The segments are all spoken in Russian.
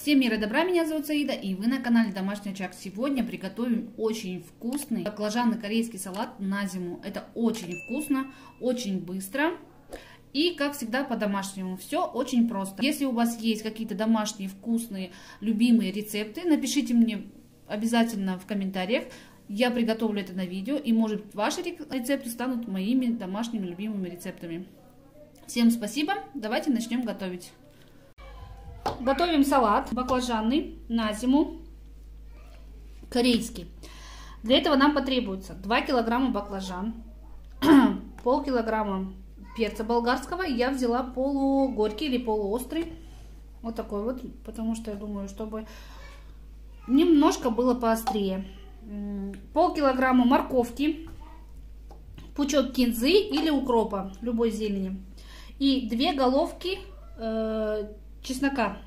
Всем мира добра, меня зовут Саида, и вы на канале Домашний очаг. Сегодня приготовим очень вкусный баклажанный корейский салат на зиму. Это очень вкусно, очень быстро и, как всегда, по-домашнему. Все очень просто. Если у вас есть какие-то домашние, вкусные, любимые рецепты, напишите мне обязательно в комментариях. Я приготовлю это на видео, и, может, ваши рецепты станут моими домашними любимыми рецептами. Всем спасибо, давайте начнем готовить. Готовим салат баклажанный на зиму, корейский. Для этого нам потребуется 2 килограмма баклажан, пол килограмма перца болгарского. Я взяла полугорький или полуострый. Вот такой вот, потому что я думаю, чтобы немножко было поострее. Пол килограмма морковки, пучок кинзы или укропа, любой зелени. И две головки э, чеснока.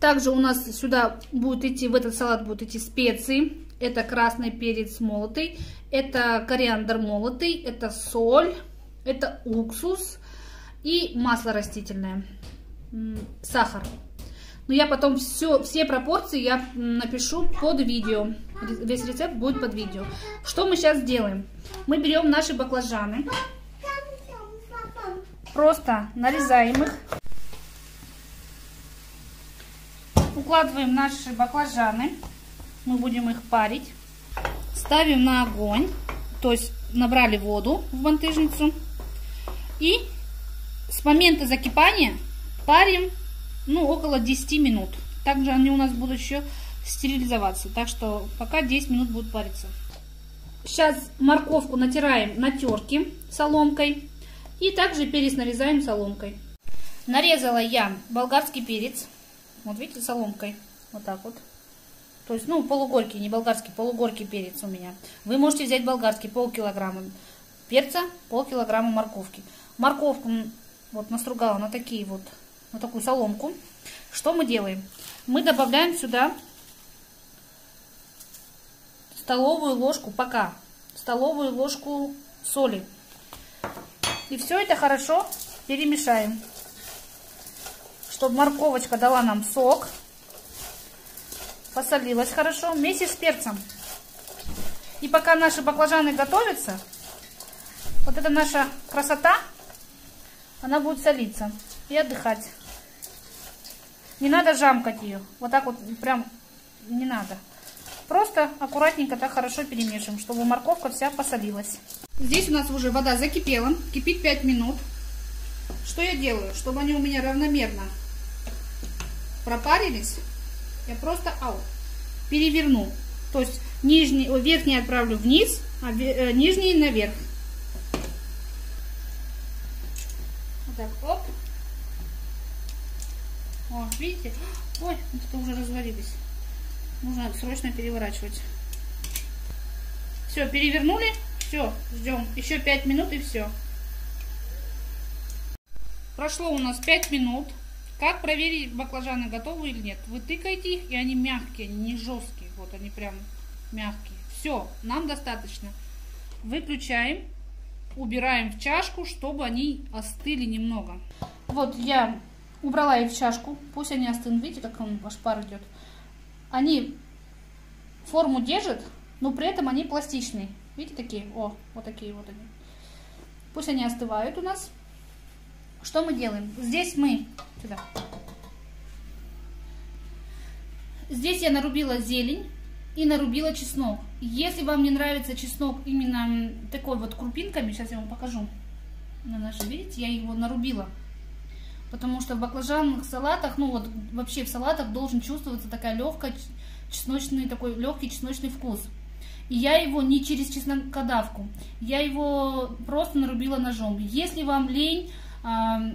Также у нас сюда будет идти, в этот салат будут идти специи. Это красный перец молотый, это кориандр молотый, это соль, это уксус и масло растительное, сахар. Но я потом все, все пропорции я напишу под видео. Весь рецепт будет под видео. Что мы сейчас делаем? Мы берем наши баклажаны. Просто нарезаем их. Укладываем наши баклажаны. Мы будем их парить. Ставим на огонь. То есть набрали воду в бантыжницу. И с момента закипания парим ну, около 10 минут. Также они у нас будут еще стерилизоваться. Так что пока 10 минут будут париться. Сейчас морковку натираем на терке соломкой. И также перец нарезаем соломкой. Нарезала я болгарский перец. Вот видите, соломкой. Вот так вот. То есть, ну, полугорький, не болгарский, полугорький перец у меня. Вы можете взять болгарский, полкилограмма перца, полкилограмма морковки. Морковку вот настругала на такие вот, на такую соломку. Что мы делаем? Мы добавляем сюда столовую ложку, пока, столовую ложку соли. И все это хорошо перемешаем чтобы морковочка дала нам сок. Посолилась хорошо вместе с перцем. И пока наши баклажаны готовятся, вот эта наша красота, она будет солиться и отдыхать. Не надо жамкать ее. Вот так вот прям не надо. Просто аккуратненько так хорошо перемешиваем, чтобы морковка вся посолилась. Здесь у нас уже вода закипела. Кипит 5 минут. Что я делаю? Чтобы они у меня равномерно пропарились, я просто ау, переверну. То есть нижний, верхний отправлю вниз, а э, нижний наверх. Вот так, оп. О, видите? Ой, это уже развалились. Нужно срочно переворачивать. Все, перевернули. Все, ждем. Еще 5 минут и все. Прошло у нас 5 минут. Как проверить, баклажаны готовы или нет? Вы тыкаете их, и они мягкие, они не жесткие. Вот они прям мягкие. Все, нам достаточно. Выключаем, убираем в чашку, чтобы они остыли немного. Вот я убрала их в чашку. Пусть они остынут. Видите, как он ваш пар идет? Они форму держат, но при этом они пластичные. Видите, такие? О, вот такие вот они. Пусть они остывают у нас. Что мы делаем? Здесь мы... Сюда. Здесь я нарубила зелень и нарубила чеснок. Если вам не нравится чеснок именно такой вот крупинками, сейчас я вам покажу. На нашем, видите, я его нарубила. Потому что в баклажанных салатах, ну вот вообще в салатах должен чувствоваться такая легкая чесночный, такой легкий чесночный вкус. И я его не через чеснокодавку, я его просто нарубила ножом. Если вам лень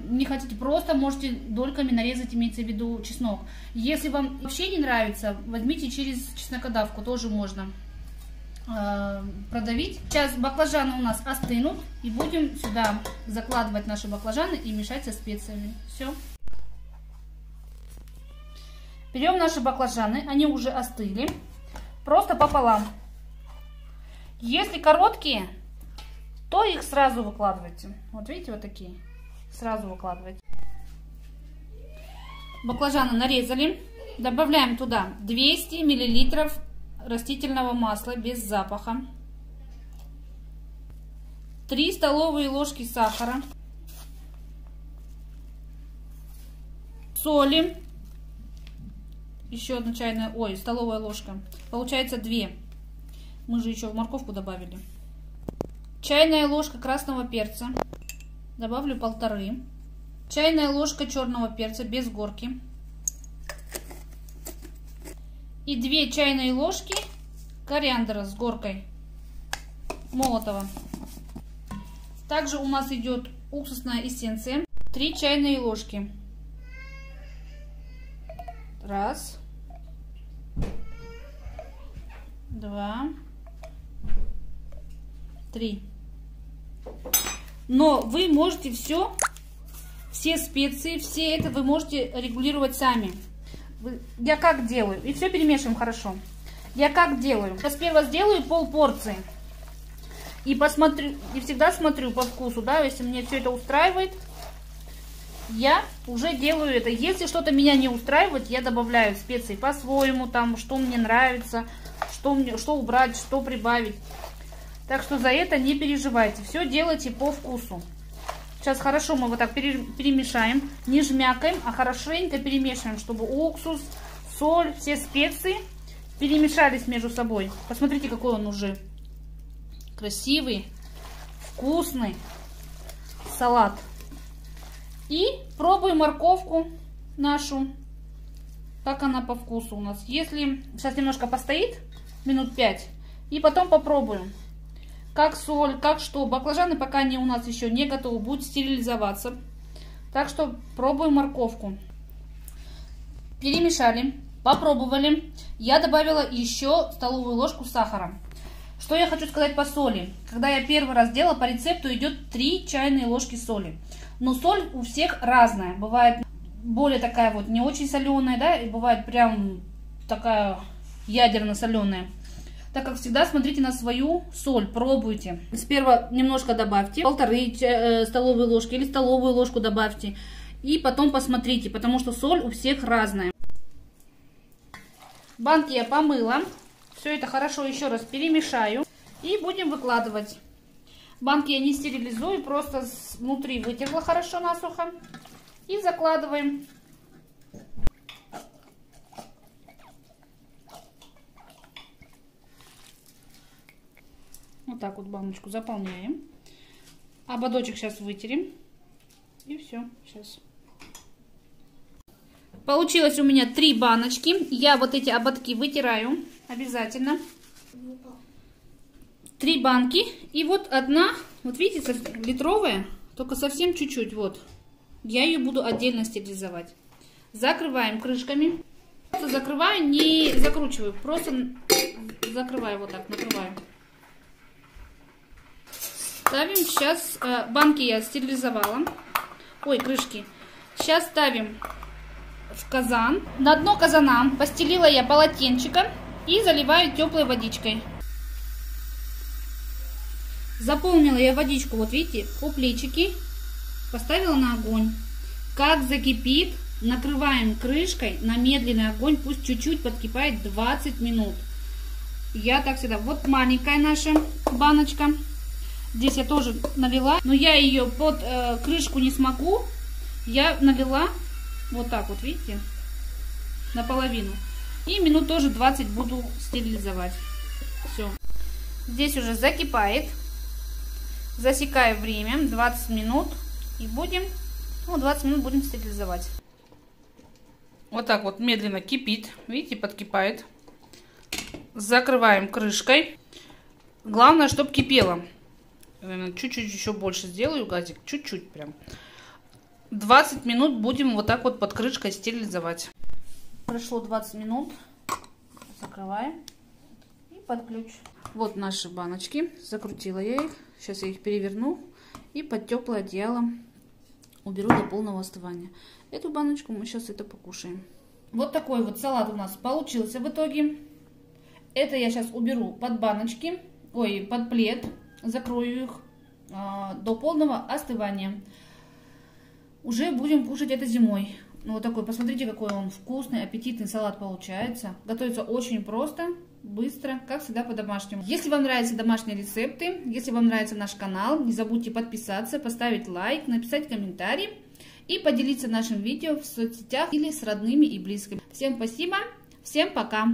не хотите просто, можете дольками нарезать, имеется в виду чеснок. Если вам вообще не нравится, возьмите через чеснокодавку, тоже можно а, продавить. Сейчас баклажаны у нас остынут, и будем сюда закладывать наши баклажаны и мешать со специями. Все. Берем наши баклажаны, они уже остыли, просто пополам. Если короткие, то их сразу выкладывайте. Вот видите, вот такие сразу выкладывать. Баклажаны нарезали. Добавляем туда 200 миллилитров растительного масла без запаха. 3 столовые ложки сахара. Соли. Еще одна чайная, ой, столовая ложка. Получается 2. Мы же еще в морковку добавили. Чайная ложка красного перца. Добавлю полторы. Чайная ложка черного перца без горки. И 2 чайные ложки кориандра с горкой молотого. Также у нас идет уксусная эссенция. 3 чайные ложки. Раз. Два. Три. Но вы можете все, все специи, все это вы можете регулировать сами. Я как делаю? И все перемешиваем хорошо. Я как делаю? Я сперва сделаю пол порции. И посмотрю, и всегда смотрю по вкусу, да, если мне все это устраивает, я уже делаю это. Если что-то меня не устраивает, я добавляю специи по-своему, там, что мне нравится, что, мне, что убрать, что прибавить. Так что за это не переживайте. Все делайте по вкусу. Сейчас хорошо мы вот так перемешаем. Не жмякаем, а хорошенько перемешиваем, чтобы уксус, соль, все специи перемешались между собой. Посмотрите, какой он уже красивый, вкусный салат. И пробуем морковку нашу, как она по вкусу у нас. Если сейчас немножко постоит, минут 5, и потом попробуем как соль, как что. Баклажаны пока они у нас еще не готовы, будут стерилизоваться. Так что пробуем морковку. Перемешали, попробовали. Я добавила еще столовую ложку сахара. Что я хочу сказать по соли. Когда я первый раз делала, по рецепту идет 3 чайные ложки соли. Но соль у всех разная. Бывает более такая вот не очень соленая, да, и бывает прям такая ядерно-соленая так как всегда смотрите на свою соль, пробуйте. Сперва немножко добавьте, полторы э, столовые ложки или столовую ложку добавьте. И потом посмотрите, потому что соль у всех разная. Банки я помыла. Все это хорошо еще раз перемешаю. И будем выкладывать. Банки я не стерилизую, просто внутри вытерла хорошо насухо. И закладываем. Так вот баночку заполняем. Ободочек сейчас вытерем. И все, сейчас. Получилось у меня три баночки. Я вот эти ободки вытираю обязательно. Три банки. И вот одна, вот видите, литровая, только совсем чуть-чуть, вот. Я ее буду отдельно стерилизовать. Закрываем крышками. Закрываю, не закручиваю, просто закрываю вот так, накрываю. Ставим сейчас, э, банки я стерилизовала. Ой, крышки. Сейчас ставим в казан. На дно казана постелила я полотенчика и заливаю теплой водичкой. Заполнила я водичку, вот видите, по плечики. Поставила на огонь. Как закипит, накрываем крышкой на медленный огонь, пусть чуть-чуть подкипает 20 минут. Я так всегда. Вот маленькая наша баночка. Здесь я тоже налила, но я ее под э, крышку не смогу. Я налила вот так вот, видите, наполовину. И минут тоже 20 буду стерилизовать. Все. Здесь уже закипает. Засекаю время, 20 минут. И будем, ну, 20 минут будем стерилизовать. Вот так вот медленно кипит. Видите, подкипает. Закрываем крышкой. Главное, чтобы кипело чуть-чуть еще больше сделаю газик, чуть-чуть прям. 20 минут будем вот так вот под крышкой стерилизовать. Прошло 20 минут. Закрываем. И под ключ. Вот наши баночки. Закрутила я их. Сейчас я их переверну. И под теплое одеяло уберу до полного остывания. Эту баночку мы сейчас это покушаем. Вот такой вот салат у нас получился в итоге. Это я сейчас уберу под баночки. Ой, под плед закрою их а, до полного остывания. Уже будем кушать это зимой. Ну, вот такой, посмотрите, какой он вкусный, аппетитный салат получается. Готовится очень просто, быстро, как всегда по-домашнему. Если вам нравятся домашние рецепты, если вам нравится наш канал, не забудьте подписаться, поставить лайк, написать комментарий и поделиться нашим видео в соцсетях или с родными и близкими. Всем спасибо, всем пока!